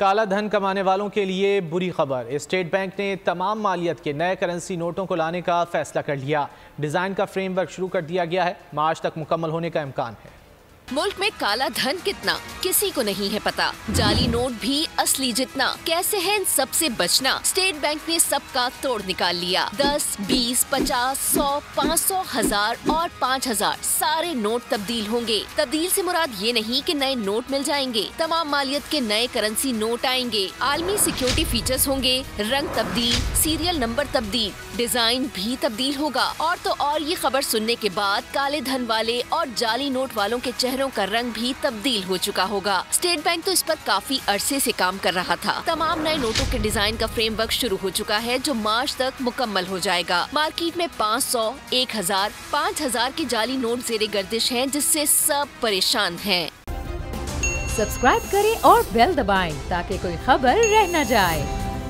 काला धन कमाने वालों के लिए बुरी खबर। स्टेट बैंक ने तमाम मालियत के नए करेंसी नोटों को लाने का फैसला कर लिया। डिज़ाइन का फ्रेमवर्क शुरू कर दिया गया है। मार्च तक मुकम्मल होने का इम्कान है। मुल्क में काला धन कितना? किसी को नहीं है पता। जाली नोट भी असली जितना। कैसे है इन सबसे बचना? स्टेट बैंक ने सबका तोड़ निकाल लिया। दस, बीस, पचास, सौ, पाँच सौ, हज़ार और पाँच हज़ार। सारे नोट तब्दील होंगे। तब्दील से मुराद ये नहीं कि नए नोट मिल जाएँगे। तमाम मालियत के नए करेंसी नोट आएँगे। आलमी सिक्योरिटी फीचर्स होंगे। रंग तब्दील, सीरियल नंबर तब्दील, डिज़ाइन भी तब्दील होगा। और तो और ये खबर सुनने के बाद काले धन वाले और जाली नोट वालों के चेहरे चेहरों का रंग भी तब्दील हो चुका होगा। स्टेट बैंक तो इस पर काफ़ी अरसे से काम कर रहा था। तमाम नए नोटों के डिज़ाइन का फ्रेमवर्क शुरू हो चुका है जो मार्च तक मुकम्मल हो जाएगा। मार्केट में 500, 1000, 5000 के जाली नोट जेरे गर्दिश है जिससे सब परेशान हैं। सब्सक्राइब करें और बेल दबाएँ ताकि कोई खबर रह न जाए।